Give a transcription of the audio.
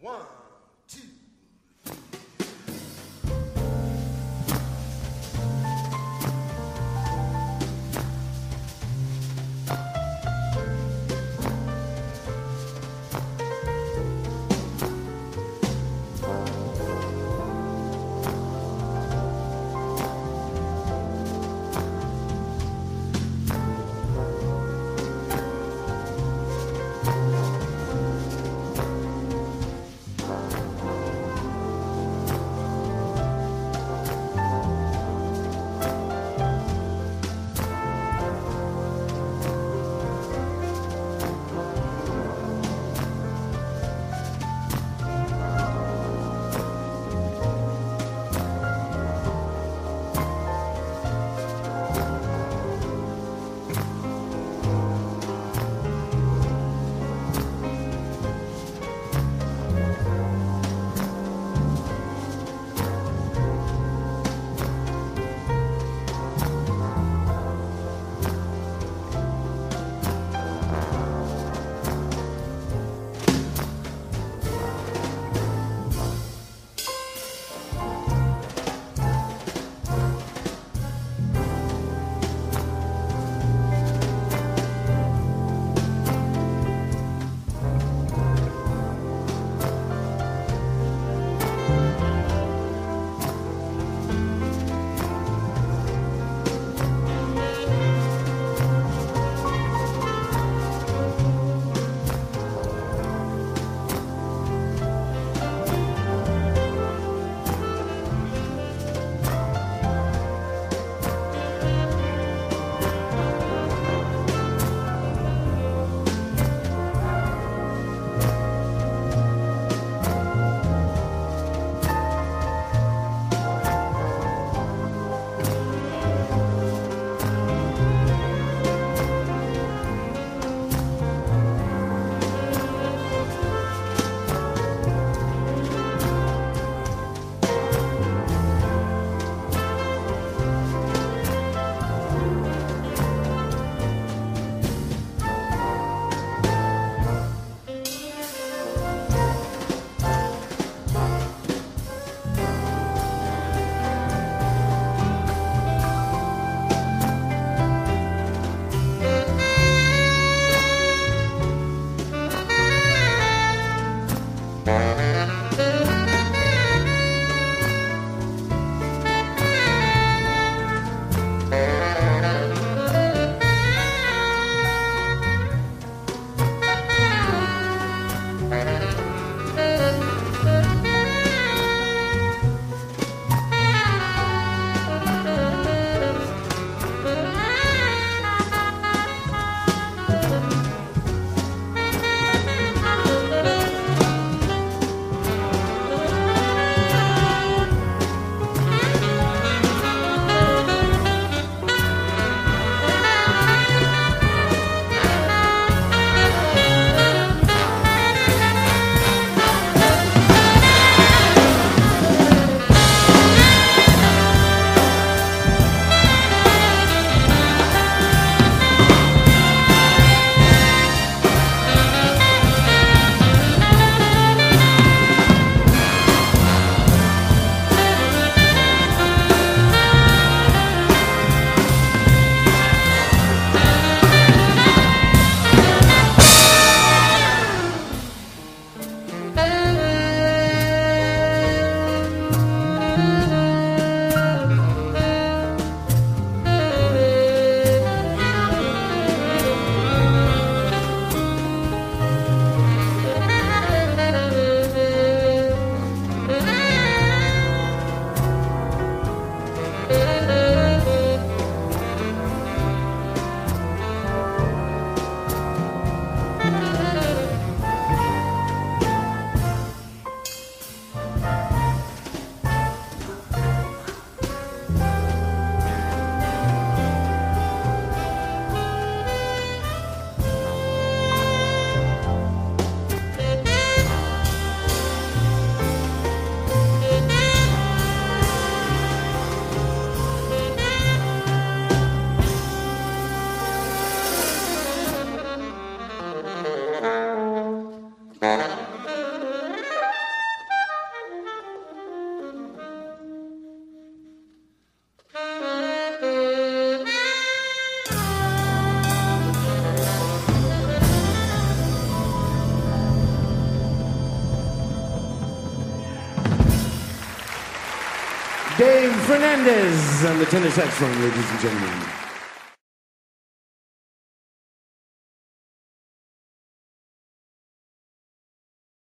One, Dave Fernandez on the tenor saxophone, ladies and gentlemen.